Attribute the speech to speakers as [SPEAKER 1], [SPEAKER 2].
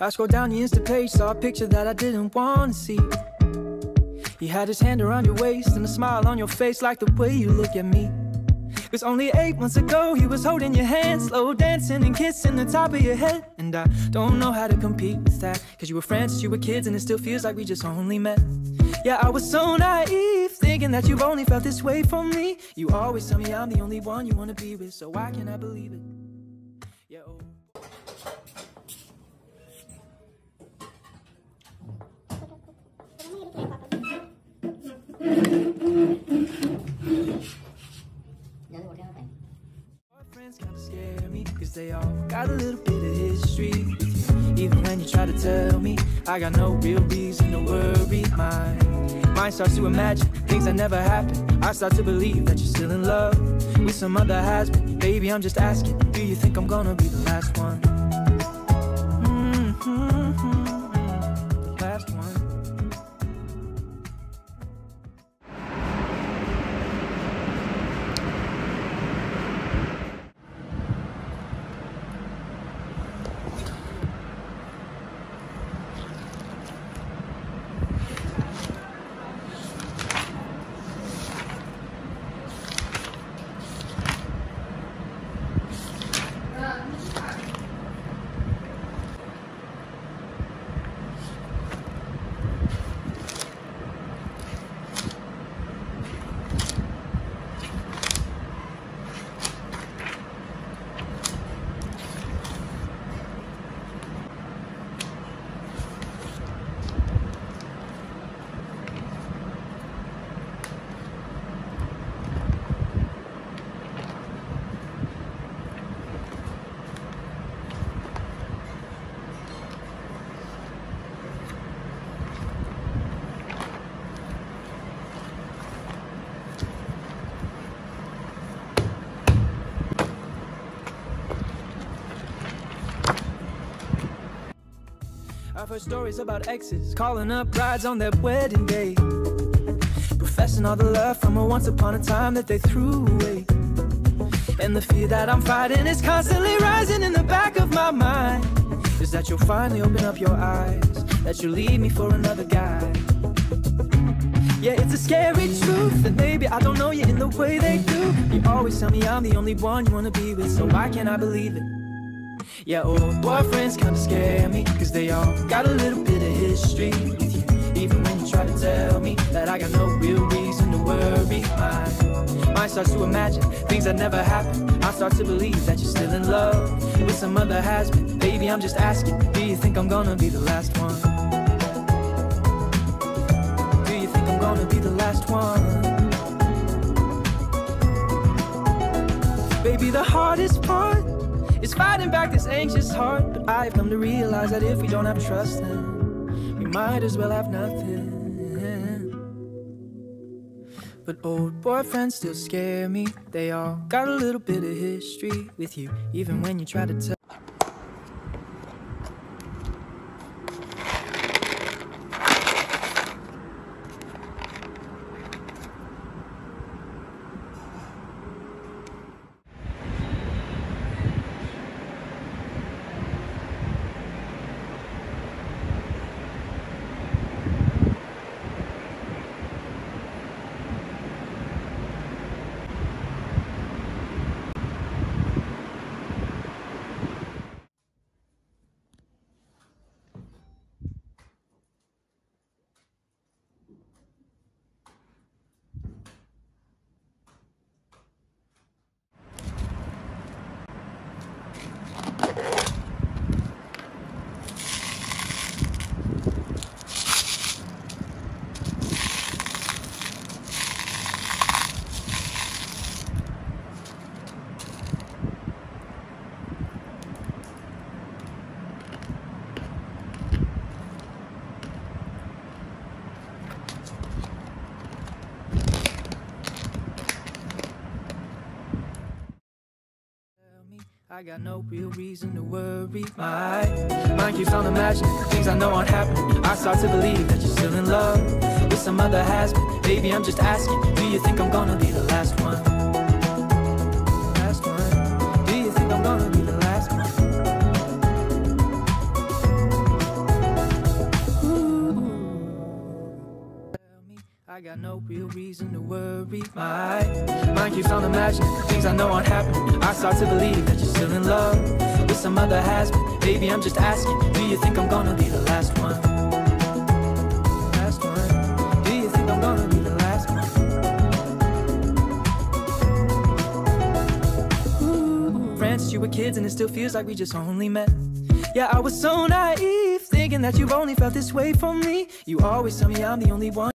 [SPEAKER 1] I scrolled down the Insta page, saw a picture that I didn't want to see. He had his hand around your waist and a smile on your face, like the way you look at me. Cause only eight months ago, he was holding your hand, slow dancing and kissing the top of your head. And I don't know how to compete with that. Cause you were friends you were kids, and it still feels like we just only met. Yeah, I was so naive, thinking that you've only felt this way for me. You always tell me I'm the only one you wanna be with, so why can't I believe it? Even when you try to tell me, I got no real reason to worry. My mind starts to imagine things that never happened. I start to believe that you're still in love with some other husband. Baby, I'm just asking, do you think I'm gonna be the last one? Mm-hmm, the last one. I've heard stories about exes calling up brides on their wedding day, professing all the love from a once upon a time that they threw away. And the fear that I'm fighting is constantly rising in the back of my mind. Is that you'll finally open up your eyes, that you'll leave me for another guy. Yeah, it's a scary truth that maybe I don't know you in the way they do. You always tell me I'm the only one you wanna be with, so why can't I believe it? Yeah, old boyfriends kinda scare me, cause they all got a little bit of history with you. Even when you try to tell me that I got no real reason to worry, my mind starts to imagine things that never happened. I start to believe that you're still in love with some other husband. Baby, I'm just asking, do you think I'm gonna be the last one? Do you think I'm gonna be the last one? Baby, the hardest part fighting back this anxious heart. But I've come to realize that if we don't have trust, then we might as well have nothing. But old boyfriends still scare me. They all got a little bit of history with you, even when you try to tell. I got no real reason to worry. My mind keeps on imagining things I know aren't happening. I start to believe that you're still in love with some other husband. Baby, I'm just asking, do you think I'm gonna be I got no real reason to worry. My mind keeps on imagining things I know aren't happening. I start to believe that you're still in love with some other has been. Baby, I'm just asking, do you think I'm gonna be the last one? Last one. Do you think I'm gonna be the last one? Ooh, you were kids, and it still feels like we just only met. Yeah, I was so naive, thinking that you've only felt this way for me. You always tell me I'm the only one.